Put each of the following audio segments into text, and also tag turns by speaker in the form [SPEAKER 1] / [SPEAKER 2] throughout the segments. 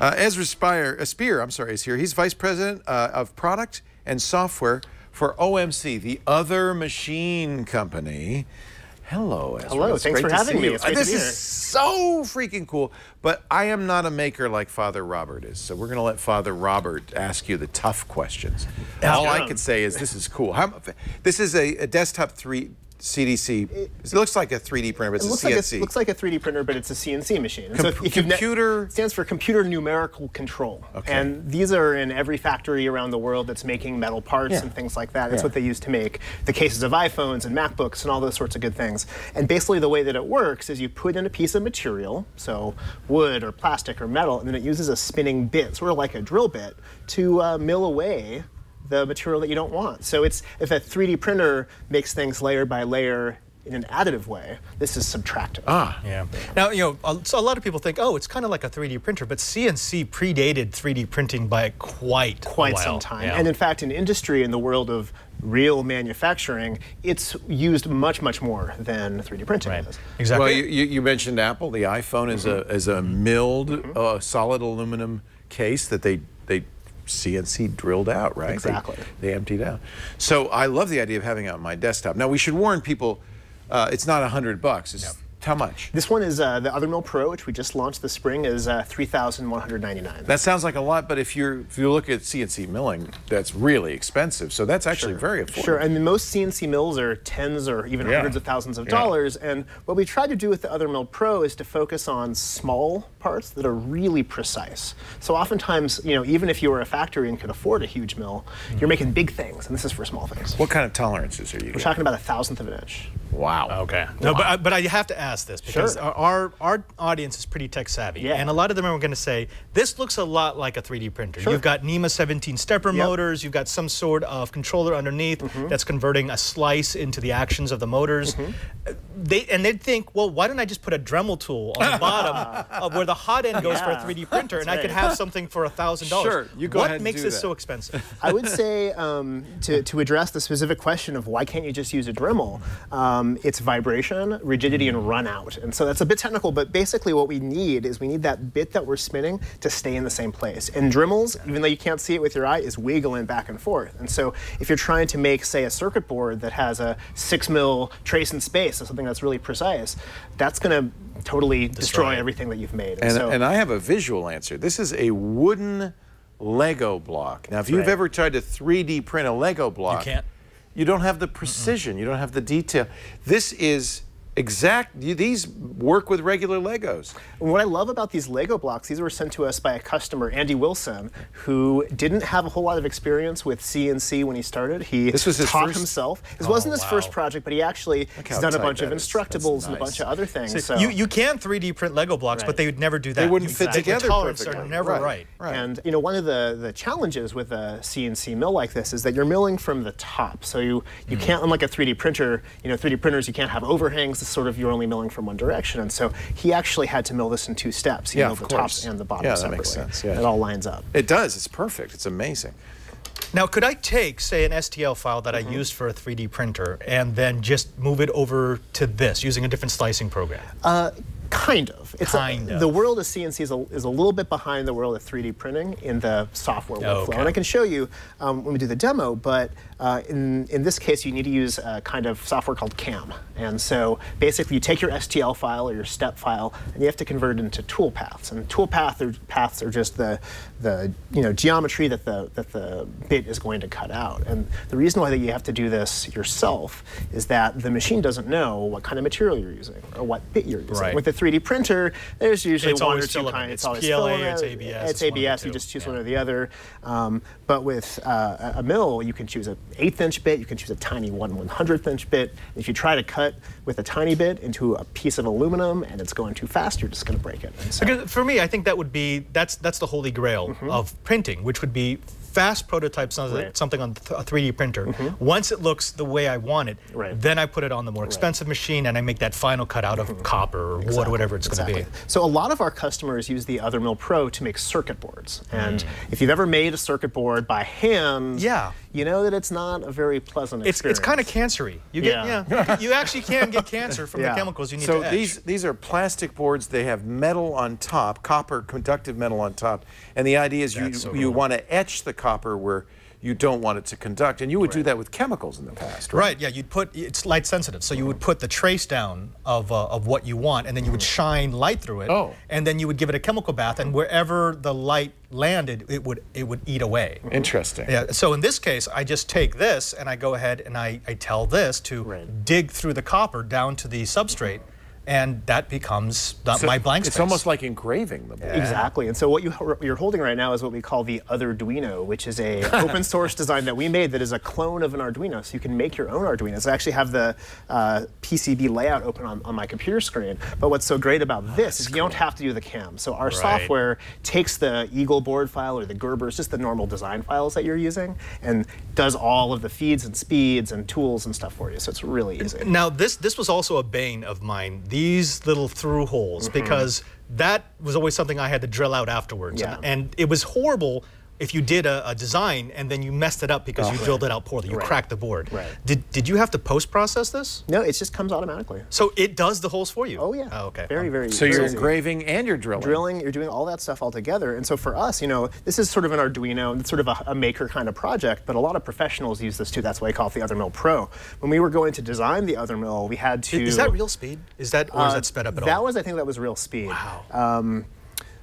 [SPEAKER 1] Uh, Ezra Spier, uh, Spier, I'm sorry, is here. He's vice president uh, of product and software for OMC, the other machine company. Hello, Ezra.
[SPEAKER 2] Hello,
[SPEAKER 1] It's
[SPEAKER 2] thanks for having me.
[SPEAKER 1] you.
[SPEAKER 2] Great
[SPEAKER 1] this is so freaking cool. But I am not a maker like Father Robert is, so we're going to let Father Robert ask you the tough questions. All I can say is this is cool. How, this is a, a desktop three CDC. It, looks like a 3D printer, but it's
[SPEAKER 2] It looks
[SPEAKER 1] a
[SPEAKER 2] like
[SPEAKER 1] CNC.
[SPEAKER 2] a, looks like a 3D printer, but it's a CNC machine. And
[SPEAKER 1] Com-
[SPEAKER 2] if you've ne-
[SPEAKER 1] computer-
[SPEAKER 2] it stands for computer numerical control.
[SPEAKER 1] Okay.
[SPEAKER 2] And these are in every factory around the world that's making metal parts
[SPEAKER 1] Yeah.
[SPEAKER 2] and things like that. That's
[SPEAKER 1] Yeah.
[SPEAKER 2] what they use to make the cases of iPhones and MacBooks and all those sorts of good things. And basically, the way that it works is you put in a piece of material, so wood or plastic or metal, and then it uses a spinning bit, sort of like a drill bit, to uh, mill away the material that you don't want. So it's if a 3D printer makes things layer by layer in an additive way, this is subtractive.
[SPEAKER 1] ah,
[SPEAKER 3] Yeah. Now, you know, a- so a lot of people think, oh, it's kind of like a 3D printer, but CNC predated 3D printing by quite
[SPEAKER 2] quite
[SPEAKER 3] a while.
[SPEAKER 2] some time.
[SPEAKER 3] Yeah.
[SPEAKER 2] And in fact, in industry, in the world of real manufacturing, it's used much, much more than 3D printing
[SPEAKER 3] right.
[SPEAKER 2] is.
[SPEAKER 3] Exactly.
[SPEAKER 1] Well, you, you you mentioned Apple. The iPhone is a is a milled uh, solid aluminum case that they they CNC drilled out, right?
[SPEAKER 2] Exactly.
[SPEAKER 1] They, emptied out. So I love the idea of having it on my desktop. Now we should warn people, uh, it's not a hundred bucks. It's how much?
[SPEAKER 2] This one is uh, the Other Mill Pro, which we just launched this spring, is uh, 3,199.
[SPEAKER 1] That sounds like a lot, but if you're if you look at CNC milling, that's really expensive. So that's actually very affordable.
[SPEAKER 2] Sure, and most CNC mills are tens or even
[SPEAKER 1] Yeah.
[SPEAKER 2] hundreds of thousands of
[SPEAKER 1] Yeah.
[SPEAKER 2] dollars. And what we tried to do with the Other Mill Pro is to focus on small parts that are really precise. So oftentimes, you know, even if you were a factory and could afford a huge mill, you're making big things, and this is for small things.
[SPEAKER 1] What kind of tolerances are you?
[SPEAKER 2] We're
[SPEAKER 1] getting?
[SPEAKER 2] talking about a thousandth of an inch.
[SPEAKER 1] Wow.
[SPEAKER 3] Okay. No, but I, but I have to ask this because
[SPEAKER 2] Sure.
[SPEAKER 3] our, our our audience is pretty tech savvy,
[SPEAKER 2] Yeah.
[SPEAKER 3] and a lot of them are going to say this looks a lot like a 3D printer. You've got NEMA 17 stepper
[SPEAKER 2] Yep.
[SPEAKER 3] motors. You've got some sort of controller underneath
[SPEAKER 2] Mm-hmm.
[SPEAKER 3] that's converting a slice into the actions of the motors. Uh, They and they'd think, well, why don't I just put a Dremel tool on the bottom of where the hot end goes for a 3D printer, and I could have something for a thousand dollars.
[SPEAKER 1] Sure, you go
[SPEAKER 3] What makes this
[SPEAKER 1] that.
[SPEAKER 3] so expensive?
[SPEAKER 2] I would say um, to, to address the specific question of why can't you just use a Dremel, um, it's vibration, rigidity, and run out. And so that's a bit technical, but basically what we need is we need that bit that we're spinning to stay in the same place. And Dremels, even though you can't see it with your eye, is wiggling back and forth. And so if you're trying to make, say, a circuit board that has a six mil trace in space, or something that's really precise, that's going to totally destroy,
[SPEAKER 3] it.
[SPEAKER 2] everything that you've made.
[SPEAKER 1] And,
[SPEAKER 2] so,
[SPEAKER 1] and I have a visual answer. This is a wooden Lego block. Now, if you've
[SPEAKER 2] right.
[SPEAKER 1] ever tried to 3D print a Lego block, you
[SPEAKER 3] can't.
[SPEAKER 1] You don't have the precision. You don't have the detail. This is exact. These work with regular Legos.
[SPEAKER 2] And what I love about these Lego blocks, these were sent to us by a customer, Andy Wilson, who didn't have a whole lot of experience with CNC when he started. He
[SPEAKER 1] This was his
[SPEAKER 2] taught
[SPEAKER 1] first-
[SPEAKER 2] himself. This wasn't his
[SPEAKER 3] wow.
[SPEAKER 2] first project, but he actually
[SPEAKER 1] how
[SPEAKER 2] has done a bunch of
[SPEAKER 1] that is. That's
[SPEAKER 2] Instructables and a bunch of other things. So,
[SPEAKER 3] You you can 3D print Lego blocks, but they would never do that.
[SPEAKER 1] They wouldn't
[SPEAKER 3] You-
[SPEAKER 1] fit
[SPEAKER 3] the
[SPEAKER 1] together
[SPEAKER 3] tolerances are never
[SPEAKER 1] Right.
[SPEAKER 3] right.
[SPEAKER 1] Right.
[SPEAKER 2] And you know, one of the, the challenges with a CNC mill like this is that you're milling from the top. So you, you
[SPEAKER 1] Hmm.
[SPEAKER 2] can't, unlike a 3D printer, you know, 3D printers you can't have overhangs. It's sort of you're only milling from one direction. And so he actually had to mill this in two steps. He
[SPEAKER 1] Yeah,
[SPEAKER 2] milled
[SPEAKER 1] of
[SPEAKER 2] the
[SPEAKER 1] course.
[SPEAKER 2] tops and the bottom
[SPEAKER 1] Yeah, that
[SPEAKER 2] separately.
[SPEAKER 1] makes sense, yeah.
[SPEAKER 2] It all lines up.
[SPEAKER 1] It does. It's perfect. It's amazing.
[SPEAKER 3] Now, could I take, say, an STL file that
[SPEAKER 2] Mm-hmm.
[SPEAKER 3] I used for a 3D printer and then just move it over to this using a different slicing program?
[SPEAKER 2] Uh, Kind of. It's a-
[SPEAKER 3] Kind of.
[SPEAKER 2] The world of CNC is a, is a little bit behind the world of 3D printing in the software workflow.
[SPEAKER 3] Okay.
[SPEAKER 2] And I can show you um, when we do the demo, but uh, in, in this case, you need to use a kind of software called CAM. And so basically, you take your STL file or your step file, and you have to convert it into tool paths. And tool path are, paths are just the, the you know, geometry that the, that the bit is going to cut out. And the reason why that you have to do this yourself is that the machine doesn't know what kind of material you're using or what bit you're using.
[SPEAKER 3] Right.
[SPEAKER 2] With a 3D printer, there's usually
[SPEAKER 3] It's
[SPEAKER 2] one or two
[SPEAKER 3] filament.
[SPEAKER 2] kinds.
[SPEAKER 3] It's
[SPEAKER 2] always
[SPEAKER 3] PLA,
[SPEAKER 2] filament,
[SPEAKER 3] it's ABS,
[SPEAKER 2] It's
[SPEAKER 3] it's one of the
[SPEAKER 2] ABS. You just choose
[SPEAKER 3] Yeah.
[SPEAKER 2] one or the other. Um, but with uh, a a mill, you can choose an eighth inch bit. You can choose a tiny one one hundredth inch bit. If you try to cut with a tiny bit into a piece of aluminum and it's going too fast, you're just going to break it. So-
[SPEAKER 3] Because for me, I think that would be that's that's the holy grail
[SPEAKER 2] Mm-hmm.
[SPEAKER 3] of printing, which would be fast prototype something,
[SPEAKER 2] Right.
[SPEAKER 3] something on a 3D printer. Once it looks the way I want it,
[SPEAKER 2] Right.
[SPEAKER 3] then I put it on the more expensive machine and I make that final cut out of copper or wood whatever it's
[SPEAKER 2] Exactly.
[SPEAKER 3] going to be.
[SPEAKER 2] So a lot of our customers use the Other Mill Pro to make circuit boards. And
[SPEAKER 3] Mm.
[SPEAKER 2] if you've ever made a circuit board by hand,
[SPEAKER 3] Yeah.
[SPEAKER 2] You know that it's not a very pleasant
[SPEAKER 3] It's,
[SPEAKER 2] experience.
[SPEAKER 3] it's kind of cancery. You get
[SPEAKER 2] Yeah.
[SPEAKER 3] yeah. you actually can get cancer from
[SPEAKER 2] Yeah.
[SPEAKER 3] the chemicals you need
[SPEAKER 1] So
[SPEAKER 3] to etch.
[SPEAKER 1] these these are plastic boards. They have metal on top, copper conductive metal on top, and the idea is you
[SPEAKER 3] That's so
[SPEAKER 1] you want to etch the copper where you don't want it to conduct, and you would do that with chemicals in the past, right?
[SPEAKER 3] Right, yeah, you'd put, it's light sensitive, so you would put the trace down of, uh, of what you want, and then you would shine light through it,
[SPEAKER 1] Oh.
[SPEAKER 3] and then you would give it a chemical bath, and wherever the light landed, it would, it would eat away.
[SPEAKER 1] Interesting.
[SPEAKER 3] Yeah, so in this case, I just take this and I go ahead and I, I tell this to
[SPEAKER 2] Right.
[SPEAKER 3] dig through the copper down to the substrate, and that becomes the,
[SPEAKER 1] So
[SPEAKER 3] my blank space.
[SPEAKER 1] It's almost like engraving the board.
[SPEAKER 2] Exactly. And so what you, you're holding right now is what we call the Otherduino, which is a open source design that we made that is a clone of an Arduino. So you can make your own Arduinos. I actually have the uh, PCB layout open on, on my computer screen. But what's so great about this is you don't have to do the CAM. So our software takes the Eagle board file or the Gerbers, just the normal design files that you're using, and does all of the feeds and speeds and tools and stuff for you. So it's really easy.
[SPEAKER 3] Now this this was also a bane of mine. These little through holes
[SPEAKER 2] Mm-hmm.
[SPEAKER 3] because that was always something I had to drill out afterwards,
[SPEAKER 2] Yeah.
[SPEAKER 3] and, and it was horrible if you did a, a design and then you messed it up because you drilled it out poorly. You
[SPEAKER 2] Oh, Right.
[SPEAKER 3] cracked the board.
[SPEAKER 2] Right.
[SPEAKER 3] Did did you have to post process this?
[SPEAKER 2] No, it just comes automatically.
[SPEAKER 3] So it does the holes for you.
[SPEAKER 2] Oh yeah.
[SPEAKER 3] Oh, okay.
[SPEAKER 2] Very,
[SPEAKER 3] Um,
[SPEAKER 2] very.
[SPEAKER 1] So you're
[SPEAKER 2] easy.
[SPEAKER 1] engraving and you're drilling.
[SPEAKER 2] drilling, you're doing all that stuff all together. And so for us, you know, this is sort of an Arduino, it's sort of a, a maker kind of project, but a lot of professionals use this too. That's why I call it the Other Mill Pro. When we were going to design the Other Mill, we had to.
[SPEAKER 3] Is that real speed? Is that or is
[SPEAKER 2] uh,
[SPEAKER 3] that sped up at
[SPEAKER 2] That
[SPEAKER 3] all?
[SPEAKER 2] was, I think, that was real speed.
[SPEAKER 3] Wow.
[SPEAKER 2] Um,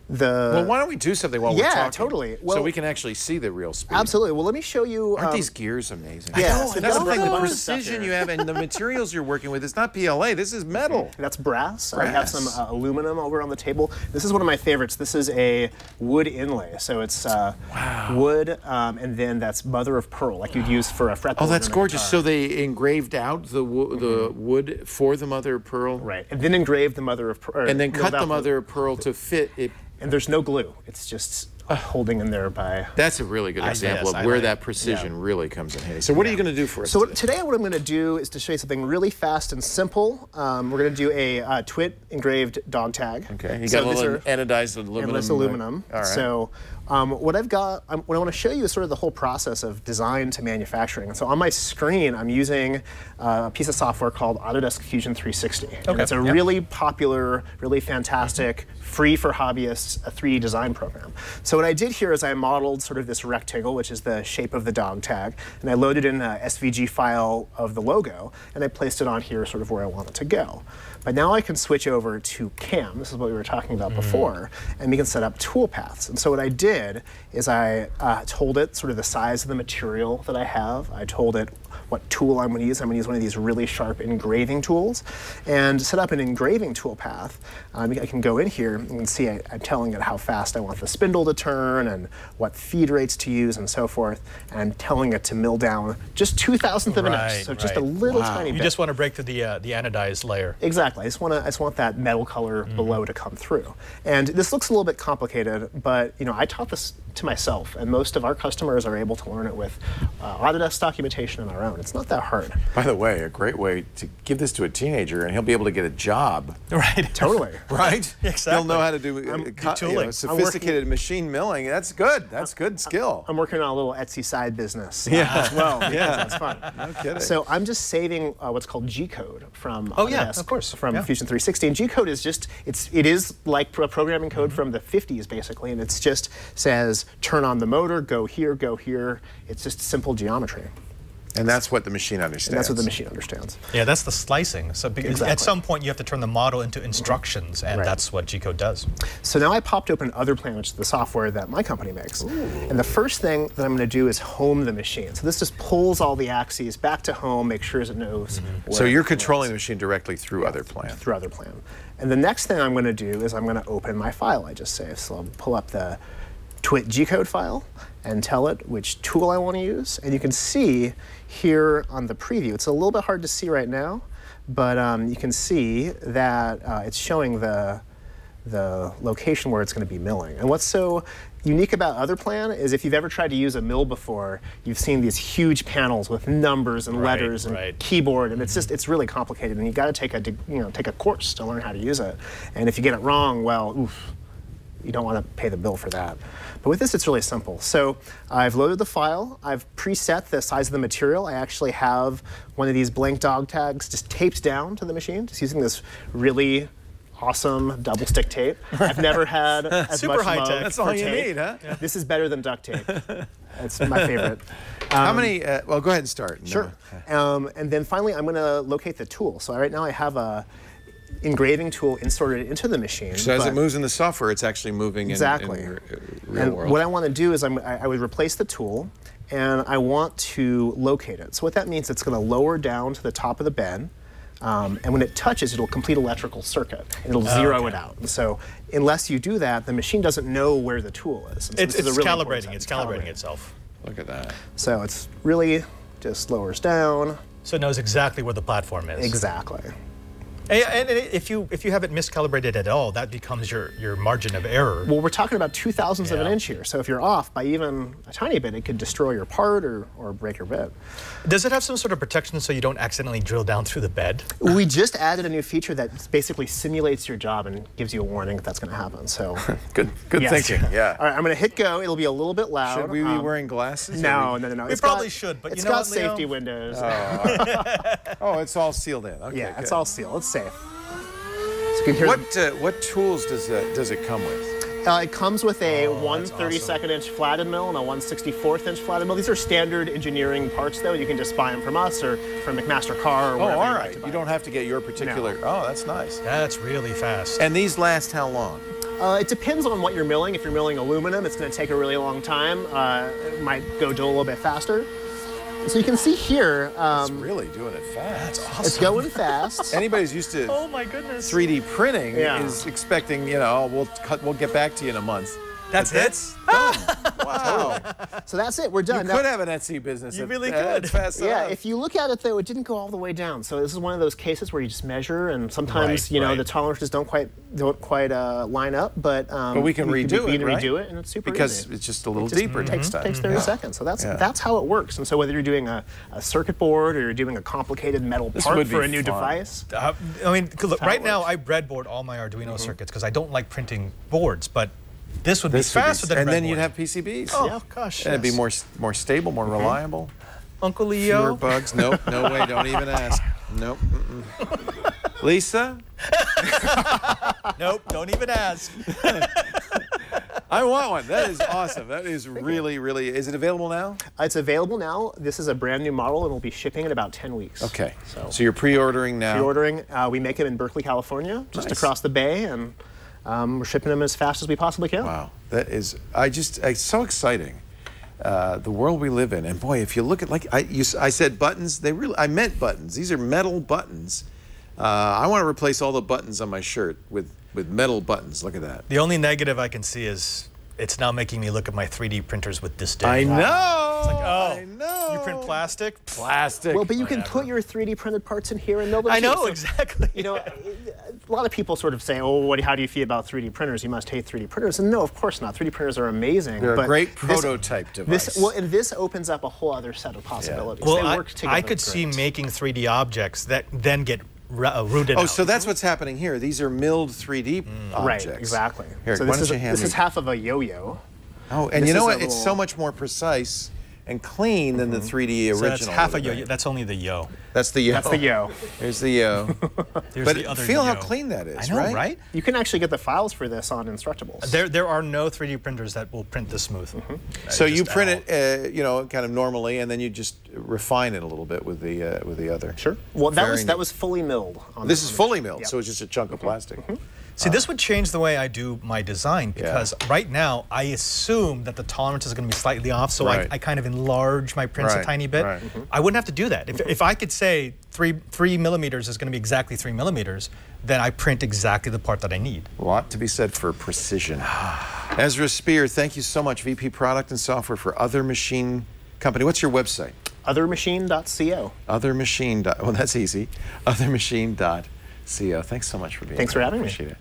[SPEAKER 2] the
[SPEAKER 1] Well, why don't we do something while we're
[SPEAKER 2] Yeah,
[SPEAKER 1] talking?
[SPEAKER 2] totally.
[SPEAKER 1] so we can actually see the real speed.
[SPEAKER 2] absolutely. Well, let me show you.
[SPEAKER 1] Aren't
[SPEAKER 2] um,
[SPEAKER 1] these gears amazing?
[SPEAKER 2] Yeah,
[SPEAKER 1] know,
[SPEAKER 2] so
[SPEAKER 1] and
[SPEAKER 2] that's
[SPEAKER 1] that's the
[SPEAKER 2] the
[SPEAKER 1] thing. The
[SPEAKER 2] bunch of stuff
[SPEAKER 1] precision you have and the materials you're working with. It's not PLA. This is metal.
[SPEAKER 2] That's brass. brass. I have some uh, aluminum over on the table. This is one of my favorites. This is a wood inlay. So it's uh, wood, um, and then that's mother of pearl, like you'd use for a fretboard.
[SPEAKER 1] Oh, that's gorgeous.
[SPEAKER 2] guitar.
[SPEAKER 1] So they engraved out the wo- the wood for the mother of pearl,
[SPEAKER 2] Right, and then engraved the mother of pearl.
[SPEAKER 1] and then cut the mother of pearl to fit it.
[SPEAKER 2] And there's no glue. It's just holding in there by.
[SPEAKER 1] That's a really good example
[SPEAKER 3] yes,
[SPEAKER 1] of where that
[SPEAKER 3] it.
[SPEAKER 1] precision really comes in handy. So what are you going to do for us?
[SPEAKER 2] So
[SPEAKER 1] today?
[SPEAKER 2] what, today, what I'm going to do is to show you something really fast and simple. Um, we're going to do a uh, Twit engraved dog tag.
[SPEAKER 1] okay, you
[SPEAKER 2] So
[SPEAKER 1] got a
[SPEAKER 2] these
[SPEAKER 1] little
[SPEAKER 2] are-
[SPEAKER 1] anodized aluminum.
[SPEAKER 2] endless
[SPEAKER 1] uh,
[SPEAKER 2] aluminum.
[SPEAKER 1] All right.
[SPEAKER 2] So um, what I've got, um, what I want to show you is sort of the whole process of design to manufacturing. So on my screen, I'm using uh, a piece of software called Autodesk Fusion 360. And
[SPEAKER 3] Okay,
[SPEAKER 2] it's a
[SPEAKER 3] yeah.
[SPEAKER 2] really popular, really fantastic, free for hobbyists, a 3D design program. So what I did here is I modeled sort of this rectangle, which is the shape of the dog tag, and I loaded in a SVG file of the logo, and I placed it on here sort of where I want it to go. But now I can switch over to CAM, this is what we were talking about before, and we can set up toolpaths. And so what I did is I uh, told it sort of the size of the material that I have. I told it what tool I'm going to use. I'm going to use one of these really sharp engraving tools and set up an engraving tool path. Um, I can go in here and see I, I'm telling it how fast I want the spindle to turn and what feed rates to use and so forth, and telling it to mill down just two thousandth of an
[SPEAKER 3] Right,
[SPEAKER 2] inch, so just a little
[SPEAKER 1] Wow.
[SPEAKER 2] tiny
[SPEAKER 3] You
[SPEAKER 2] bit.
[SPEAKER 3] just want to break through the uh, the anodized layer.
[SPEAKER 2] Exactly. I just want to. I just want that metal color below to come through. And this looks a little bit complicated, but you know, I taught this to myself, and most of our customers are able to learn it with uh, Autodesk documentation on our own. It's not that hard.
[SPEAKER 1] By the way, a great way to give this to a teenager, and he'll be able to get a job.
[SPEAKER 3] Right.
[SPEAKER 2] Totally.
[SPEAKER 1] Right?
[SPEAKER 3] Exactly.
[SPEAKER 1] He'll know how to do, uh,
[SPEAKER 2] I'm-
[SPEAKER 1] co-
[SPEAKER 3] do
[SPEAKER 1] you know,
[SPEAKER 3] tooling.
[SPEAKER 1] sophisticated machine milling. That's good. That's good skill.
[SPEAKER 2] I'm working on a little Etsy side business uh,
[SPEAKER 1] Yeah.
[SPEAKER 2] as well.
[SPEAKER 1] Yeah.
[SPEAKER 2] that's fun.
[SPEAKER 1] No kidding.
[SPEAKER 2] So I'm just saving uh, what's called G code from
[SPEAKER 3] Oh, yeah, of course.
[SPEAKER 2] from
[SPEAKER 3] Yeah.
[SPEAKER 2] Fusion 360. And G code is just it's it is like a programming code
[SPEAKER 3] Mm-hmm.
[SPEAKER 2] from the 50s basically, and it's just says turn on the motor, go here, go here. It's just simple geometry,
[SPEAKER 1] and that's what the machine understands.
[SPEAKER 2] and that's what the machine understands.
[SPEAKER 3] Yeah, that's the slicing. So because at some point you have to turn the model into instructions, and
[SPEAKER 2] Right.
[SPEAKER 3] that's what G code does.
[SPEAKER 2] So now I popped open Otherplan, which is the software that my company makes. And the first thing that I'm going to do is home the machine. So this just pulls all the axes back to home, make sure it knows.
[SPEAKER 1] Mm-hmm. So you're
[SPEAKER 2] it is.
[SPEAKER 1] controlling the machine directly through OtherPlan.
[SPEAKER 2] through OtherPlan. And the next thing I'm going to do is I'm going to open my file I just saved. So I'll pull up the twit G-code file and tell it which tool I want to use. And you can see here on the preview, it's a little bit hard to see right now, but um, you can see that uh, it's showing the the location where it's going to be milling. And what's so unique about OtherPlan is if you've ever tried to use a mill before, you've seen these huge panels with numbers and
[SPEAKER 3] Right,
[SPEAKER 2] letters and
[SPEAKER 3] right.
[SPEAKER 2] keyboard, and it's just it's really complicated. And you got to take a you know take a course to learn how to use it. And if you get it wrong, well, oof, you don't want to pay the bill for that. But with this, it's really simple. So I've loaded the file. I've preset the size of the material. I actually have one of these blank dog tags just taped down to the machine, just using this really awesome double stick tape. I've never had as
[SPEAKER 3] Super
[SPEAKER 2] much
[SPEAKER 3] high
[SPEAKER 2] love
[SPEAKER 3] tech.
[SPEAKER 1] That's all you
[SPEAKER 2] tape.
[SPEAKER 1] need, huh?
[SPEAKER 2] This is better than duct tape. It's my favorite.
[SPEAKER 1] How many? Uh, well, go ahead and start. No.
[SPEAKER 2] Sure. Um, and then finally, I'm going to locate the tool. So right now, I have a engraving tool inserted into the machine.
[SPEAKER 1] So as it moves in the software, it's actually moving
[SPEAKER 2] Exactly.
[SPEAKER 1] in, in real
[SPEAKER 2] and
[SPEAKER 1] world.
[SPEAKER 2] what I want to do is I'm, I, I would replace the tool, and I want to locate it. So what that means, it's going to lower down to the top of the bed, um, and when it touches, it'll complete electrical circuit. And it'll zero
[SPEAKER 3] okay.
[SPEAKER 2] it out. And so unless you do that, the machine doesn't know where the tool is. So
[SPEAKER 3] It's,
[SPEAKER 2] this is a
[SPEAKER 3] it's
[SPEAKER 2] really
[SPEAKER 3] calibrating. It's calibrating itself.
[SPEAKER 1] Look at that.
[SPEAKER 2] So it's really just lowers down.
[SPEAKER 3] So it knows exactly where the platform is.
[SPEAKER 2] Exactly.
[SPEAKER 3] And, and if you if you have it miscalibrated at all, that becomes your your margin of error.
[SPEAKER 2] Well, we're talking about two thousandths of an inch here. So if you're off by even a tiny bit, it could destroy your part or, or break your bed.
[SPEAKER 3] Does it have some sort of protection so you don't accidentally drill down through the bed?
[SPEAKER 2] We just added a new feature that basically simulates your job and gives you a warning if that's going to happen. So,
[SPEAKER 1] Good, good
[SPEAKER 2] yes.
[SPEAKER 1] thinking. Yeah.
[SPEAKER 2] All right, I'm going to hit go. It'll be a little bit loud.
[SPEAKER 1] Should we be
[SPEAKER 2] Um,
[SPEAKER 1] wearing glasses?
[SPEAKER 2] No,
[SPEAKER 1] Or
[SPEAKER 2] no, no, no.
[SPEAKER 3] We
[SPEAKER 2] It's
[SPEAKER 3] probably
[SPEAKER 2] got-
[SPEAKER 3] should, but you
[SPEAKER 2] it's
[SPEAKER 3] know
[SPEAKER 2] got
[SPEAKER 3] what, Leo?
[SPEAKER 2] safety windows.
[SPEAKER 1] Oh, it's all sealed in. Okay.
[SPEAKER 2] yeah, it's all sealed. It's safe. So you can hear
[SPEAKER 1] What uh, what tools does uh, does it come with?
[SPEAKER 2] Uh, it comes with a
[SPEAKER 3] Oh,
[SPEAKER 2] one
[SPEAKER 3] that's
[SPEAKER 2] 32nd inch flat end mill and a 1 64th inch flat end mill. These are standard engineering parts, though. You can just buy them from us or from McMaster-Carr or
[SPEAKER 1] Oh,
[SPEAKER 2] wherever
[SPEAKER 1] all
[SPEAKER 2] you like to buy
[SPEAKER 1] You don't have to get your particular. Oh, that's nice.
[SPEAKER 3] That's really fast.
[SPEAKER 1] And these last how long?
[SPEAKER 2] Uh, it depends on what you're milling. If you're milling aluminum, it's going to take a really long time. Uh, it might go do a little bit faster. So you can see here,
[SPEAKER 1] It's
[SPEAKER 2] um,
[SPEAKER 1] really doing it fast.
[SPEAKER 2] it's going fast.
[SPEAKER 1] Anybody who's used to
[SPEAKER 3] oh my goodness.
[SPEAKER 1] 3D printing
[SPEAKER 2] Yeah.
[SPEAKER 1] is expecting, you know, we'll cut, we'll get back to you in a month.
[SPEAKER 3] That's
[SPEAKER 1] But
[SPEAKER 3] it?
[SPEAKER 1] that's done. wow.
[SPEAKER 2] So that's it. We're done.
[SPEAKER 1] You
[SPEAKER 2] done.
[SPEAKER 1] could have an Etsy business.
[SPEAKER 3] You
[SPEAKER 1] if-
[SPEAKER 3] really
[SPEAKER 1] uh,
[SPEAKER 3] could.
[SPEAKER 2] yeah,
[SPEAKER 1] enough.
[SPEAKER 2] if you look at it though, it didn't go all the way down. So this is one of those cases where you just measure, and sometimes
[SPEAKER 3] Right,
[SPEAKER 2] you know
[SPEAKER 3] right.
[SPEAKER 2] the tolerances don't quite don't quite uh, line up. But um,
[SPEAKER 1] But we can
[SPEAKER 2] we
[SPEAKER 1] redo
[SPEAKER 2] we
[SPEAKER 1] it,
[SPEAKER 2] can
[SPEAKER 1] right?
[SPEAKER 2] redo it, and it's super
[SPEAKER 1] because
[SPEAKER 2] easy.
[SPEAKER 1] it's just a little
[SPEAKER 2] Just
[SPEAKER 1] deeper. It takes time.
[SPEAKER 2] takes 30
[SPEAKER 1] Yeah.
[SPEAKER 2] seconds. So that's
[SPEAKER 1] Yeah.
[SPEAKER 2] that's how it works. And so whether you're doing a, a circuit board or you're doing a complicated metal
[SPEAKER 1] This
[SPEAKER 2] part for a new
[SPEAKER 1] fun.
[SPEAKER 2] device,
[SPEAKER 3] Uh, I mean, 'cause look, right now. I breadboard all my Arduino circuits because I don't like printing boards, but this would
[SPEAKER 1] This
[SPEAKER 3] be
[SPEAKER 1] would be-
[SPEAKER 3] faster than
[SPEAKER 1] and then you'd have PCBs.
[SPEAKER 3] Oh
[SPEAKER 2] Yeah.
[SPEAKER 3] gosh,
[SPEAKER 1] And it'd be
[SPEAKER 3] yes.
[SPEAKER 1] more s- more stable, more reliable.
[SPEAKER 3] Uncle
[SPEAKER 1] Fewer
[SPEAKER 3] Leo.
[SPEAKER 1] bugs. Nope. No way. Don't even ask. Nope. mm-mm. Lisa,
[SPEAKER 3] Nope, don't even ask.
[SPEAKER 1] I want one. That is awesome. That is really, really. Is it available now?
[SPEAKER 2] it's available now. This is a brand new model, and we'll be shipping in about 10 weeks.
[SPEAKER 1] Okay.
[SPEAKER 2] So,
[SPEAKER 1] So you're pre-ordering now.
[SPEAKER 2] pre-ordering. Uh, we make them in Berkeley, California, just
[SPEAKER 1] Nice.
[SPEAKER 2] across the bay, and um, we're shipping them as fast as we possibly can.
[SPEAKER 1] Wow, that is. I just. It's so exciting. Uh, the world we live in, and boy, if you look at like I, you, s- I said buttons. They really. I meant buttons. These are metal buttons. Uh, I want to replace all the buttons on my shirt with with metal buttons. Look at that.
[SPEAKER 3] The only negative I can see is it's now making me look at my 3D printers with disdain.
[SPEAKER 1] I know.
[SPEAKER 3] It's like, oh,
[SPEAKER 1] I know.
[SPEAKER 3] You print plastic?
[SPEAKER 1] plastic.
[SPEAKER 2] Well, but you can put your 3D printed parts in here and they'll.
[SPEAKER 3] I know
[SPEAKER 2] so-
[SPEAKER 3] exactly.
[SPEAKER 2] You know, a lot of people sort of say, "Oh, what, how do you feel about 3D printers? You must hate 3D printers." And no, of course not. 3D printers are amazing.
[SPEAKER 1] They're a
[SPEAKER 2] but
[SPEAKER 1] great
[SPEAKER 2] this-
[SPEAKER 1] prototype device.
[SPEAKER 2] This, well, and this opens up a whole other set of possibilities.
[SPEAKER 3] Well,
[SPEAKER 2] they
[SPEAKER 3] I,
[SPEAKER 2] work together
[SPEAKER 3] I could see making 3D objects that then get uh, rooted
[SPEAKER 1] Oh,
[SPEAKER 3] out.
[SPEAKER 1] so that's what's happening here. These are milled 3D
[SPEAKER 2] Right,
[SPEAKER 1] objects.
[SPEAKER 2] exactly.
[SPEAKER 1] Here,
[SPEAKER 2] so
[SPEAKER 1] why
[SPEAKER 2] this
[SPEAKER 1] don't
[SPEAKER 2] is
[SPEAKER 1] you hand
[SPEAKER 2] this
[SPEAKER 1] me-
[SPEAKER 2] is half of a yo-yo.
[SPEAKER 1] Oh, and
[SPEAKER 2] this
[SPEAKER 1] you know what?
[SPEAKER 2] a
[SPEAKER 1] It's so much more precise and clean than the 3D original.
[SPEAKER 3] So that's half a yo.
[SPEAKER 1] there.
[SPEAKER 3] That's only the yo.
[SPEAKER 1] That's the yo.
[SPEAKER 2] That's the yo.
[SPEAKER 1] Here's the yo.
[SPEAKER 3] There's
[SPEAKER 1] but
[SPEAKER 3] the other
[SPEAKER 1] feel how clean that is,
[SPEAKER 3] I know,
[SPEAKER 1] right?
[SPEAKER 3] right?
[SPEAKER 2] You can actually get the files for this on Instructables.
[SPEAKER 3] There, there are no 3D printers that will print this smooth.
[SPEAKER 2] Mm-hmm.
[SPEAKER 3] Uh,
[SPEAKER 1] So you print
[SPEAKER 3] all.
[SPEAKER 1] it, uh, you know, kind of normally, and then you just refine it a little bit with the uh, with the other.
[SPEAKER 2] Sure. Well, that
[SPEAKER 1] Very
[SPEAKER 2] was that was fully milled. On
[SPEAKER 1] This
[SPEAKER 2] the-
[SPEAKER 1] is fully milled,
[SPEAKER 2] Yep.
[SPEAKER 1] so it's just a chunk of plastic.
[SPEAKER 3] See, this would change the way I do my design because right now I assume that the tolerance is going to be slightly off, so
[SPEAKER 1] Right.
[SPEAKER 3] I, I kind of enlarge my prints
[SPEAKER 1] Right,
[SPEAKER 3] a tiny bit.
[SPEAKER 1] right. Mhm.
[SPEAKER 3] I wouldn't have to do that. If, if I could say three three millimeters is going to be exactly three millimeters, then I print exactly the part that I need.
[SPEAKER 1] A lot to be said for precision. Ezra Spier, thank you so much. VP Product and Software for Other Machine Company. What's your website?
[SPEAKER 2] Othermachine.co.
[SPEAKER 1] Other Machine. Dot, well, that's easy. Othermachine.co. Thanks so much for being
[SPEAKER 2] Thanks
[SPEAKER 1] here.
[SPEAKER 2] for having me.
[SPEAKER 1] Appreciate it.